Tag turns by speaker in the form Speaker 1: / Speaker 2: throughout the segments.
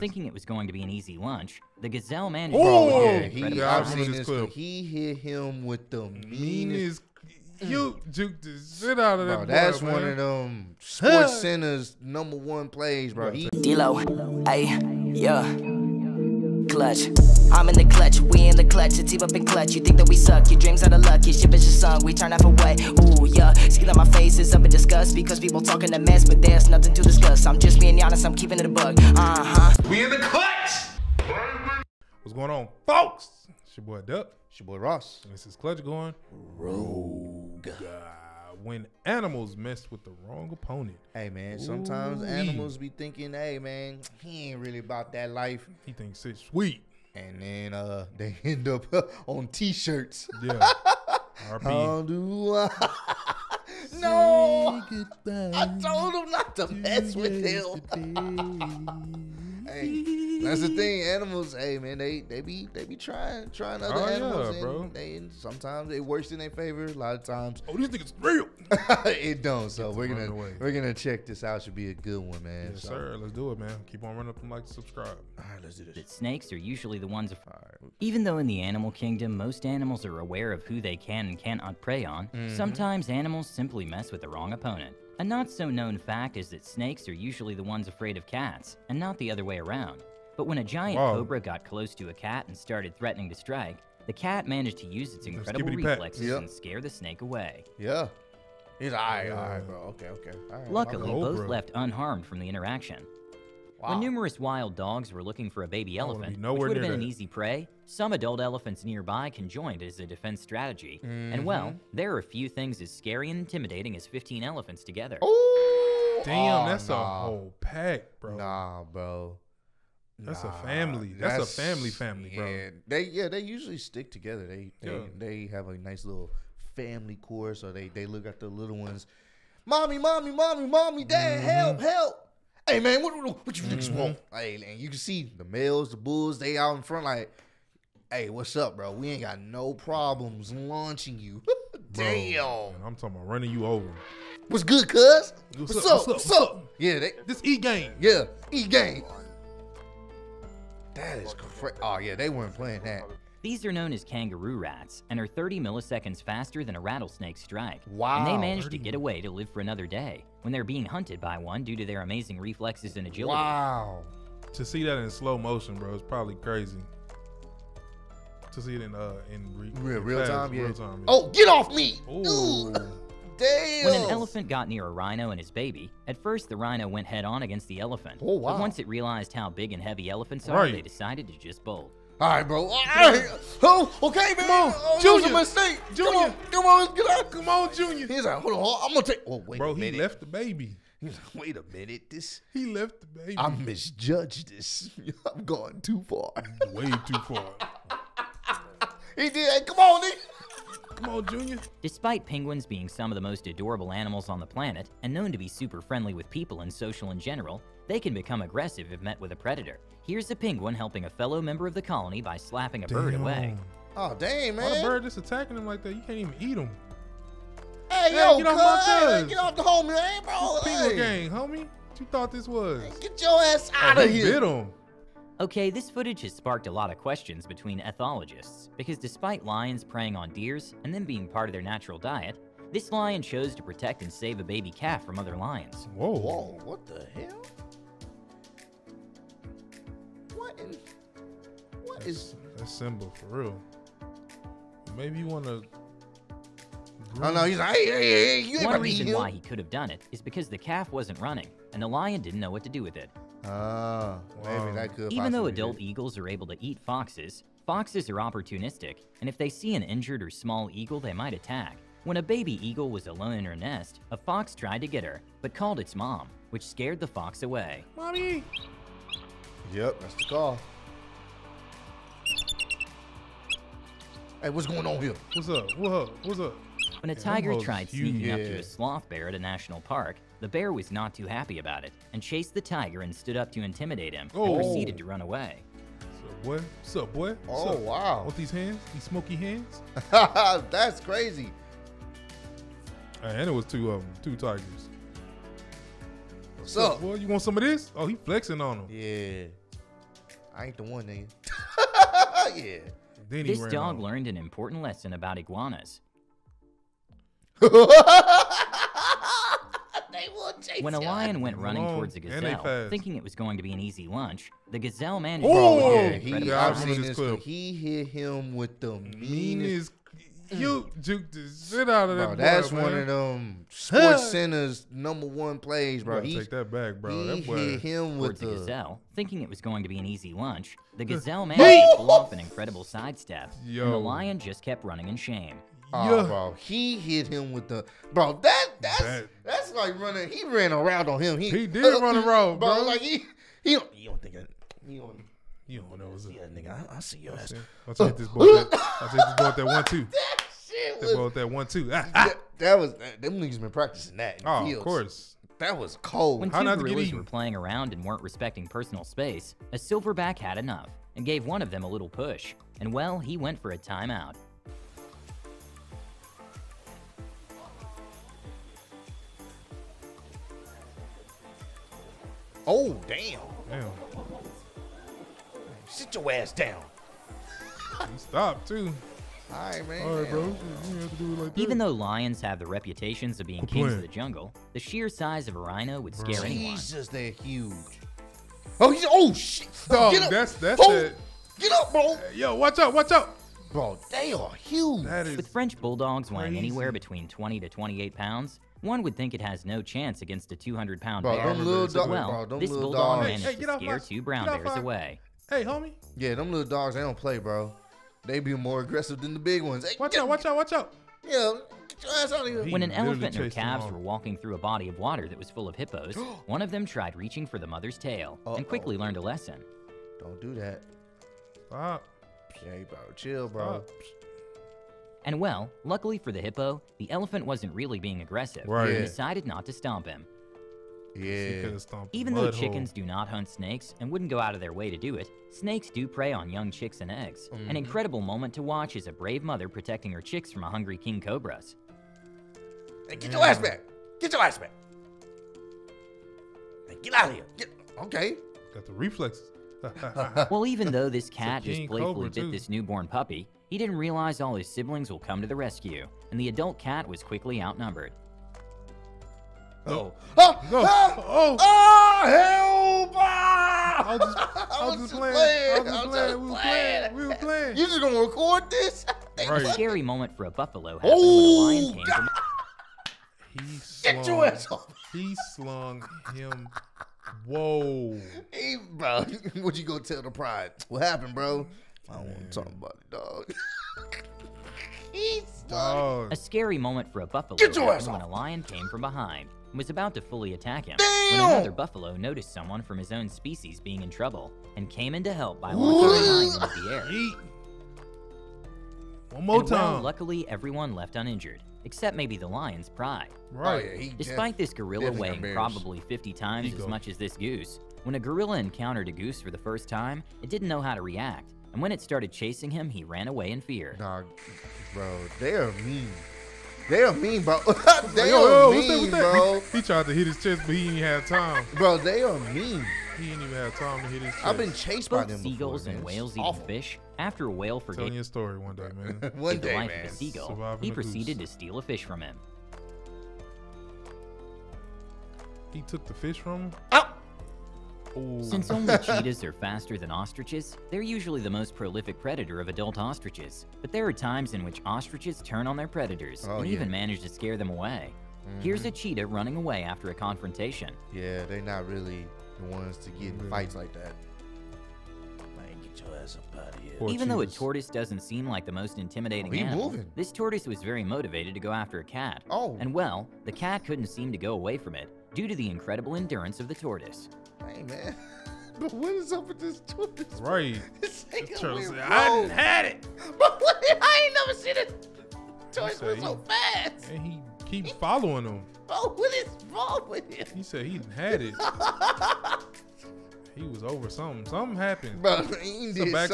Speaker 1: Thinking it was going to be an easy lunch, the gazelle managed
Speaker 2: Oh, yeah, he- I've seen this clip.
Speaker 3: He hit him with the meanest.
Speaker 2: Meanest. You juked the shit out of that
Speaker 3: Bro,
Speaker 2: boy,
Speaker 3: that's
Speaker 2: man.
Speaker 3: one of them SportsCenter's number one plays, bro. He,
Speaker 4: D-Lo, ayy, yeah. Clutch. I'm in the clutch, we in the clutch, a team up in clutch. You think that we suck, your dreams out of luck, your ship is your song, we turn out for what? Ooh, yeah. See that my face is up in disgust because people talking a mess, but there's nothing to discuss. I'm just being honest, I'm keeping it a bug. Uh huh.
Speaker 2: We in the clutch. What's going on, folks? It's your boy Duck.
Speaker 3: it's your boy Ross.
Speaker 2: This is Clutch going rogue. when animals mess with the wrong opponent,
Speaker 3: Hey man, sometimes
Speaker 2: Ooh-wee.
Speaker 3: animals be thinking, "Hey man, he ain't really about that life,"
Speaker 2: he thinks it's sweet.
Speaker 3: and then uh they end up on T-shirts.
Speaker 2: Yeah. RP.
Speaker 3: How do I? no, I told him not to mess with him. hey, that's the thing. Animals, hey man, they they be they be trying trying other
Speaker 2: Oh, yeah,
Speaker 3: animals, and
Speaker 2: bro.
Speaker 3: they sometimes it works in their favor. A lot of times
Speaker 2: oh, this nigga's real.
Speaker 3: it don't. So we're gonna
Speaker 2: away.
Speaker 3: we're gonna check this out. Should be a good one, man.
Speaker 2: Yes,
Speaker 3: So-
Speaker 2: sir. Let's do it, man. Keep on running up them like subscribe.
Speaker 3: All right, let's do this.
Speaker 1: that snakes are usually the ones. Afraid. Even though in the animal kingdom most animals are aware of who they can and cannot prey on, mm-hmm. sometimes animals simply mess with the wrong opponent. A not so known fact is that snakes are usually the ones afraid of cats, and not the other way around. But when a giant
Speaker 2: Wow.
Speaker 1: cobra got close to a cat and started threatening to strike, the cat managed to use its incredible reflexes
Speaker 3: Yep.
Speaker 1: and scare the snake away.
Speaker 3: Yeah. He's all right, all right, bro. Okay, okay. All right,
Speaker 1: Luckily,
Speaker 3: my
Speaker 2: Cobra.
Speaker 1: both left unharmed from the interaction.
Speaker 3: Wow.
Speaker 1: When numerous wild dogs were looking for a baby
Speaker 2: I be
Speaker 1: elephant, which
Speaker 2: nowhere
Speaker 1: would have
Speaker 2: near
Speaker 1: been an easy prey, some adult elephants nearby conjoined as a defense strategy. And well,
Speaker 3: Mm-hmm.
Speaker 1: there are a few things as scary and intimidating as 15 elephants together.
Speaker 3: Ooh,
Speaker 2: Damn,
Speaker 3: oh,
Speaker 2: that's a whole pack, bro.
Speaker 3: Nah, bro.
Speaker 2: That's a
Speaker 3: Nah,
Speaker 2: family. That's a family family, bro.
Speaker 3: yeah, They yeah, they usually stick together. They they,
Speaker 2: Yeah.
Speaker 3: they have a nice little family course, or they they look at the little ones. Mommy, mommy, mommy, mommy, dad,
Speaker 2: Mm-hmm.
Speaker 3: help, help. Hey man, what what, what you niggas want? Hey, and you can see the males, the bulls, they out in front like, hey, what's up, bro? We ain't got no problems launching you.
Speaker 2: Bro,
Speaker 3: Damn.
Speaker 2: man, I'm talking about running you over.
Speaker 3: What's good, cuz?
Speaker 2: What's
Speaker 3: What's,
Speaker 2: up, what's up,
Speaker 3: What's
Speaker 2: what's
Speaker 3: up? Yeah, they
Speaker 2: This E game.
Speaker 3: yeah, E game. That is crazy. Oh yeah, they weren't playing that.
Speaker 1: These are known as kangaroo rats and are 30 milliseconds faster than a rattlesnake's strike. Wow. And
Speaker 3: Wow.
Speaker 1: they managed to get away to live for another day when they're being hunted by one due to their amazing reflexes and agility.
Speaker 3: Wow.
Speaker 2: To see that in slow motion, bro, is probably crazy. To see it in uh in re-
Speaker 3: Real,
Speaker 2: in
Speaker 3: real
Speaker 2: fast,
Speaker 3: time, yeah.
Speaker 2: real time. yeah.
Speaker 3: Oh, get off me!
Speaker 2: Ooh.
Speaker 3: Ooh. Damn.
Speaker 1: When an elephant got near a rhino and his baby, at first the rhino went head on against the elephant.
Speaker 3: Oh, wow.
Speaker 1: But once it realized how big and heavy elephants are,
Speaker 2: Right.
Speaker 1: they decided to just bolt.
Speaker 3: All right, bro. All right. Oh, okay, man.
Speaker 2: Come on,
Speaker 3: oh, that was a
Speaker 2: Junior.
Speaker 3: mistake. Come
Speaker 2: Junior.
Speaker 3: on, come on, let's get out.
Speaker 2: Come on, Junior.
Speaker 3: He's like, hold on, hold on, I'm gonna take. Oh, wait
Speaker 2: Bro,
Speaker 3: a
Speaker 2: he left the baby.
Speaker 3: He's like, wait a minute. This,
Speaker 2: He left the baby.
Speaker 3: I misjudged this. I'm going too far.
Speaker 2: way too far.
Speaker 3: he did. Hey, come on, nigga.
Speaker 2: Come on, Junior.
Speaker 1: Despite penguins being some of the most adorable animals on the planet and known to be super friendly with people and social in general, they can become aggressive if met with a predator. Here's a penguin helping a fellow member of the colony by slapping a bird away.
Speaker 3: Oh, dang,
Speaker 2: Why the
Speaker 3: man.
Speaker 2: bird just attacking him like that? You can't even eat him.
Speaker 3: Hey,
Speaker 2: Hey,
Speaker 3: yo,
Speaker 2: get off my.
Speaker 3: Hey,
Speaker 2: cuz.
Speaker 3: get off the homie, man, bro.
Speaker 2: Penguin
Speaker 3: Hey,
Speaker 2: gang, homie. What you thought this was?
Speaker 3: Get your ass out
Speaker 2: Oh,
Speaker 3: of
Speaker 2: he
Speaker 3: here.
Speaker 2: bit him.
Speaker 1: Okay, this footage has sparked a lot of questions between ethologists, because despite lions preying on deers and them being part of their natural diet, this lion chose to protect and save a baby calf from other lions.
Speaker 2: Whoa.
Speaker 3: Whoa, what the hell? What is?
Speaker 2: That's Simba for real. Maybe you want to.
Speaker 3: Oh no, he's like, hey, hey, hey, you
Speaker 1: One
Speaker 3: about to eat
Speaker 1: reason
Speaker 3: him.
Speaker 1: why he could have done it is because the calf wasn't running, and the lion didn't know what to do with it.
Speaker 3: Ah, maybe
Speaker 2: Wow.
Speaker 3: that could.
Speaker 1: Even though adult
Speaker 3: be
Speaker 1: eagles are able to eat foxes, foxes are opportunistic, and if they see an injured or small eagle, they might attack. When a baby eagle was alone in her nest, a fox tried to get her, but called its mom, which scared the fox away.
Speaker 2: Mommy.
Speaker 3: Yep, that's the call. Hey, what's going on here?
Speaker 2: What's up? What up? What's up?
Speaker 1: When a tiger tried
Speaker 2: huge.
Speaker 1: sneaking up to a sloth bear at a national park, the bear was not too happy about it and chased the tiger and stood up to intimidate him
Speaker 2: Oh.
Speaker 1: and proceeded to run away.
Speaker 2: What's up, boy? What's up, boy? What's
Speaker 3: Oh
Speaker 2: up?
Speaker 3: wow,
Speaker 2: Want these hands? These smoky hands?
Speaker 3: that's crazy.
Speaker 2: And it was two of them, two tigers.
Speaker 3: What's up?
Speaker 2: Boy, you want some of this? Oh, he flexing on him.
Speaker 3: Yeah. I ain't the one, nigga. yeah.
Speaker 2: Then he
Speaker 1: This dog
Speaker 2: off.
Speaker 1: learned an important lesson about iguanas.
Speaker 3: they will chase
Speaker 1: When a lion went running
Speaker 2: alone,
Speaker 1: towards a gazelle, thinking it was going to be an easy lunch, the gazelle managed
Speaker 2: Oh,
Speaker 1: to
Speaker 2: yeah,
Speaker 1: an
Speaker 3: He,
Speaker 2: I
Speaker 3: I've seen
Speaker 2: this
Speaker 3: this.
Speaker 2: clip.
Speaker 3: He hit him with the meanest.
Speaker 2: Meanest. You mm. juked the shit out of that boy,
Speaker 3: that's
Speaker 2: man.
Speaker 3: one of them Sports Center's number one plays, bro. He,
Speaker 2: take that back, bro.
Speaker 3: he
Speaker 2: That boy.
Speaker 3: hit him with
Speaker 1: the
Speaker 3: the.
Speaker 1: gazelle, thinking it was going to be an easy lunch. The gazelle managed to pull off an incredible sidestep, and the lion just kept running in shame.
Speaker 3: Oh,
Speaker 2: Yeah.
Speaker 3: bro, he hit him with the bro. That that's
Speaker 2: That-
Speaker 3: that's like running. He ran around on him. He,
Speaker 2: He did uh, run around, bro.
Speaker 3: Like he he don't, you don't think I, you don't
Speaker 2: You don't know what's up.
Speaker 3: yeah, nigga. I, I see your ass.
Speaker 2: I'll take this boy. That, I'll take this boy with that one two.
Speaker 3: That shit
Speaker 2: That
Speaker 3: was
Speaker 2: boy with that one two. Ah, ah.
Speaker 3: that, that was that, them niggas been practicing that. In the
Speaker 2: Oh, of course.
Speaker 3: That was cold.
Speaker 1: When
Speaker 2: How
Speaker 1: two
Speaker 2: not to
Speaker 1: gorillas were playing around and weren't respecting personal space, a silverback had enough and gave one of them a little push. And well, he went for a timeout.
Speaker 3: oh damn!
Speaker 2: Damn.
Speaker 3: Sit your ass down.
Speaker 2: He stopped too.
Speaker 3: All right, man.
Speaker 2: All right, bro. You have to do it like.
Speaker 1: Even though lions have the reputations of being
Speaker 2: Quit
Speaker 1: kings of the jungle, the sheer size of a rhino would scare
Speaker 2: Bro.
Speaker 1: anyone.
Speaker 3: Jesus, they're huge. Oh, he's, oh shit!
Speaker 2: Dog,
Speaker 3: Get up.
Speaker 2: that's that's
Speaker 3: Oh,
Speaker 2: that.
Speaker 3: Get up, bro.
Speaker 2: Yo, watch out, watch out.
Speaker 3: Bro, they are huge.
Speaker 2: That is
Speaker 1: With French bulldogs weighing anywhere between 20 to 28 pounds, one would think it has no chance against a 200 pound
Speaker 3: Bro,
Speaker 1: bear.
Speaker 3: them little dogs,
Speaker 1: well,
Speaker 3: bro, them
Speaker 1: this
Speaker 3: little
Speaker 1: bulldog
Speaker 3: dogs.
Speaker 2: Hey,
Speaker 1: managed
Speaker 2: hey,
Speaker 1: to scare
Speaker 2: my-
Speaker 1: two brown bears
Speaker 2: my-
Speaker 1: away.
Speaker 2: Hey, homie.
Speaker 3: Yeah, them little dogs, they don't play, bro. They be more aggressive than the big ones. Hey,
Speaker 2: Watch out, watch out, watch out.
Speaker 3: Yeah, get your ass out of here.
Speaker 1: When an elephant and her calves were walking through a body of water that was full of hippos, one of them tried reaching for the mother's tail
Speaker 3: Uh-oh.
Speaker 1: and quickly learned a lesson.
Speaker 3: Don't do that.
Speaker 2: Stop.
Speaker 3: Hey, bro, chill, bro.
Speaker 2: Stop.
Speaker 1: And well, luckily for the hippo, the elephant wasn't really being aggressive
Speaker 2: Right.
Speaker 1: and decided not to stomp him.
Speaker 2: He
Speaker 3: Yeah.
Speaker 2: could have stomped the
Speaker 1: Even though
Speaker 2: mud hole.
Speaker 1: chickens do not hunt snakes and wouldn't go out of their way to do it, snakes do prey on young chicks and eggs.
Speaker 2: Mm-hmm.
Speaker 1: An incredible moment to watch is a brave mother protecting her chicks from a hungry king cobras.
Speaker 3: Hey, get your ass back. Get your ass back. Hey, get out of here. Get. Okay.
Speaker 2: got the reflexes.
Speaker 1: Well, even though this cat just
Speaker 2: king
Speaker 1: playfully bit
Speaker 2: too.
Speaker 1: this newborn puppy, he didn't realize all his siblings will come to the rescue, and the adult cat was quickly outnumbered.
Speaker 3: Oh. Oh.
Speaker 2: No.
Speaker 3: Oh.
Speaker 2: Oh.
Speaker 3: Oh, help! Ah!
Speaker 2: I was just, I was just playing. I was just playing. We were playing. We were playing.
Speaker 3: You just gonna record this?
Speaker 1: A
Speaker 2: Right.
Speaker 1: scary moment for a buffalo happened when a lion
Speaker 3: Oh,
Speaker 1: came
Speaker 3: God.
Speaker 1: from
Speaker 2: He
Speaker 3: Get your ass off.
Speaker 2: He slung him. Whoa.
Speaker 3: Hey, bro, what you gonna tell the pride? What happened, bro? I don't want to talk about it, dog. He's
Speaker 2: Dog.
Speaker 1: A scary moment for a buffalo
Speaker 3: Get your
Speaker 1: happened
Speaker 3: ass
Speaker 1: when a lion came from behind and was about to fully attack him.
Speaker 3: Damn!
Speaker 1: When another buffalo noticed someone from his own species being in trouble and came in to help by launching the lion into the air.
Speaker 2: Yeet. One more
Speaker 1: and well,
Speaker 2: time.
Speaker 1: luckily everyone left uninjured, except maybe the lion's pride.
Speaker 2: right.
Speaker 3: Oh, yeah,
Speaker 1: Despite this gorilla weighing probably 50 times as much as this goose, when a gorilla encountered a goose for the first time, it didn't know how to react. And when it started chasing him, he ran away in fear.
Speaker 3: Dog, bro, they are mean. They are mean, bro. they
Speaker 2: Yo,
Speaker 3: are
Speaker 2: yo, what's that,
Speaker 3: mean,
Speaker 2: what's that?
Speaker 3: bro.
Speaker 2: He, he tried to hit his chest, but he didn't have time.
Speaker 3: Bro, they are mean.
Speaker 2: He didn't even have time to hit his chest.
Speaker 3: I've been chased by them
Speaker 1: seagulls
Speaker 3: before,
Speaker 1: and
Speaker 3: man.
Speaker 1: whales
Speaker 3: It's
Speaker 1: eating
Speaker 3: awful.
Speaker 1: fish. After a whale
Speaker 2: telling
Speaker 1: forgave
Speaker 2: you a story one day, man.
Speaker 3: One
Speaker 1: the life
Speaker 3: man.
Speaker 1: of a seagull,
Speaker 2: Surviving
Speaker 1: he
Speaker 2: a
Speaker 1: proceeded
Speaker 2: goose.
Speaker 1: to steal a fish from him.
Speaker 2: He took the fish from him.
Speaker 3: Ow!
Speaker 2: Ooh.
Speaker 1: Since only cheetahs are faster than ostriches, they're usually the most prolific predator of adult ostriches. But there are times in which ostriches turn on their predators
Speaker 3: Oh,
Speaker 1: and
Speaker 3: yeah.
Speaker 1: even manage to scare them away. Here's a mm-hmm. cheetah running away after a confrontation.
Speaker 3: Yeah, they're not really the ones to get in
Speaker 2: Yeah.
Speaker 3: fights like that. Man, get your ass up out of here.
Speaker 2: Poor
Speaker 1: Even though a tortoise doesn't seem like the most intimidating
Speaker 3: Oh,
Speaker 1: animal,
Speaker 3: moving.
Speaker 1: this tortoise was very motivated to go after a cat.
Speaker 3: Oh.
Speaker 1: And well, the cat couldn't seem to go away from it due to the incredible endurance of the tortoise.
Speaker 3: Hey, man. But what is up with this tortoise?
Speaker 2: Right.
Speaker 3: This nigga
Speaker 2: Turtle
Speaker 3: went
Speaker 2: said, I
Speaker 3: rogue.
Speaker 2: done had it.
Speaker 3: But what? I ain't never seen a Tortoise
Speaker 2: said
Speaker 3: was so fast.
Speaker 2: And he keep following him.
Speaker 3: Bro, what is wrong with him?
Speaker 2: He said he done had it. he was over something. Something happened.
Speaker 3: Bro, he
Speaker 2: a
Speaker 3: did
Speaker 2: backstory.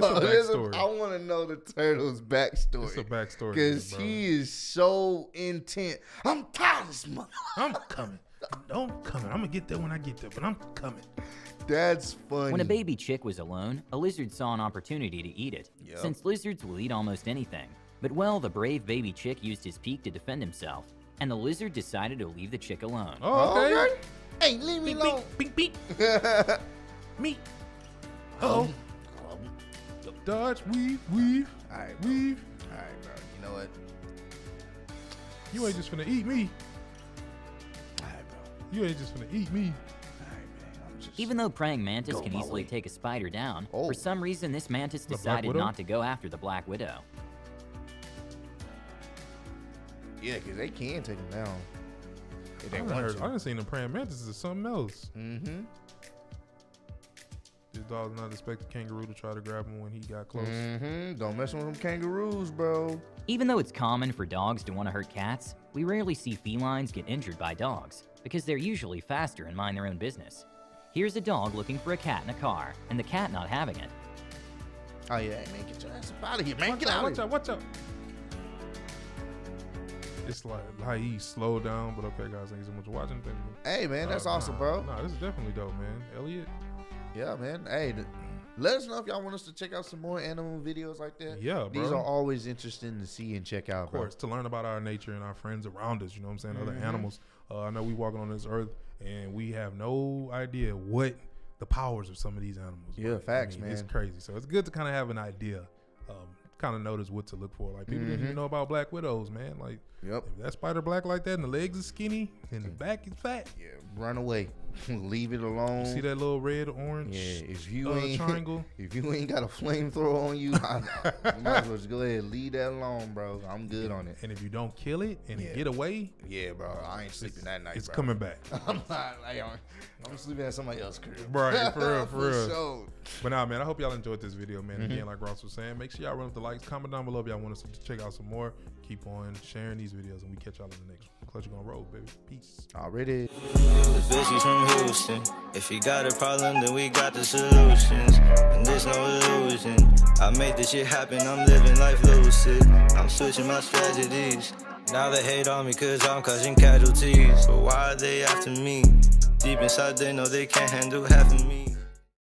Speaker 3: something.
Speaker 2: It's a backstory.
Speaker 3: I want to know the turtle's backstory.
Speaker 2: It's a backstory.
Speaker 3: Because he is so intent. I'm tired of this mother.
Speaker 2: I'm coming. Don't coming. I'm gonna get there when I get there, but I'm coming.
Speaker 3: That's funny.
Speaker 1: When a baby chick was alone, a lizard saw an opportunity to eat it,
Speaker 3: Yep.
Speaker 1: since lizards will eat almost anything. But well, the brave baby chick used his beak to defend himself, and the lizard decided to leave the chick alone.
Speaker 2: Oh, okay.
Speaker 3: Okay. Hey, leave me
Speaker 2: Beep,
Speaker 3: alone.
Speaker 2: beep, beep, beep. Me. Oh. Dodge, weave, weave,
Speaker 3: All right, bro.
Speaker 2: weave.
Speaker 3: All right, bro. You know what?
Speaker 2: You ain't just gonna eat me.
Speaker 3: All right, bro.
Speaker 2: You ain't just finna eat me.
Speaker 3: All right, man. I'm just.
Speaker 1: Even though praying mantis
Speaker 3: Go
Speaker 1: can easily
Speaker 3: way.
Speaker 1: take a spider down,
Speaker 3: Oh.
Speaker 1: for some reason this mantis
Speaker 2: Black
Speaker 1: decided not to go after the Black Widow.
Speaker 3: Yeah, because they can take them down. If
Speaker 2: I
Speaker 3: they
Speaker 2: done,
Speaker 3: want
Speaker 2: heard, I
Speaker 3: to.
Speaker 2: done seen the praying mantises or something else.
Speaker 3: Mm-hmm.
Speaker 2: This dog's not expect the kangaroo to try to grab him when he got close.
Speaker 3: Mm-hmm. Don't mess with them kangaroos, bro.
Speaker 1: Even though it's common for dogs to want to hurt cats, we rarely see felines get injured by dogs, because they're usually faster and mind their own business. Here's a dog looking for a cat in a car, and the cat not having it.
Speaker 3: Oh yeah, hey, man, get your ass up out of here, man.
Speaker 2: Watch
Speaker 3: get
Speaker 2: out,
Speaker 3: out
Speaker 2: watch
Speaker 3: of here.
Speaker 2: out, watch out. It's like how he slowed down, but okay, guys, thank you so much for watching. Thank you.
Speaker 3: Hey, man, that's
Speaker 2: Uh,
Speaker 3: awesome,
Speaker 2: nah,
Speaker 3: bro.
Speaker 2: Nah, this is definitely dope, man. Elliot,
Speaker 3: Yeah, man. Hey, th- let us know if y'all want us to check out some more animal videos like that.
Speaker 2: Yeah, bro.
Speaker 3: These are always interesting to see and check out,
Speaker 2: of course, to learn about our nature and our friends around us. You know what I'm saying? Other animals. Uh, I know we walking on this earth, and we have no idea what the powers of some of these animals.
Speaker 3: Yeah, facts,
Speaker 2: It's
Speaker 3: man.
Speaker 2: It's crazy. So it's good to kind of have an idea. Um, kind of notice what to look for. Like people didn't even know about black widows, man. Like
Speaker 3: bro. Yep.
Speaker 2: if that spider black like that, and the legs are skinny, and the back is fat.
Speaker 3: Yeah, run away. Leave it alone.
Speaker 2: You see that little red orange?
Speaker 3: Yeah, if you
Speaker 2: uh,
Speaker 3: ain't
Speaker 2: triangle?
Speaker 3: if you ain't got a flamethrower on you, I, you might as well just go ahead and leave that alone, bro. I'm good on it.
Speaker 2: And if you don't kill it and
Speaker 3: Yeah.
Speaker 2: it get away,
Speaker 3: Yeah, bro. I ain't sleeping that night.
Speaker 2: it's
Speaker 3: bro.
Speaker 2: coming back.
Speaker 3: I'm not. Like, I'm, I'm sleeping at somebody else's crib.
Speaker 2: Right, for real, for real.
Speaker 3: sure.
Speaker 2: But nah, man, I hope y'all enjoyed this video, man.
Speaker 3: Mm-hmm.
Speaker 2: Again, like Ross was saying, make sure y'all run up the likes, comment down below if y'all want us to check out some more. Keep on sharing these videos, and we catch y'all in the next one. Clutch you gonna roll, baby. Peace.
Speaker 3: Already.
Speaker 5: The from Houston. If he got a problem, then we got the solutions. And there's no illusion. I made this shit happen, I'm living life lucid. I'm switching my strategies. Now they hate on me cause I'm causing casualties. But why are they after me? Deep inside, they know they can't handle half of me.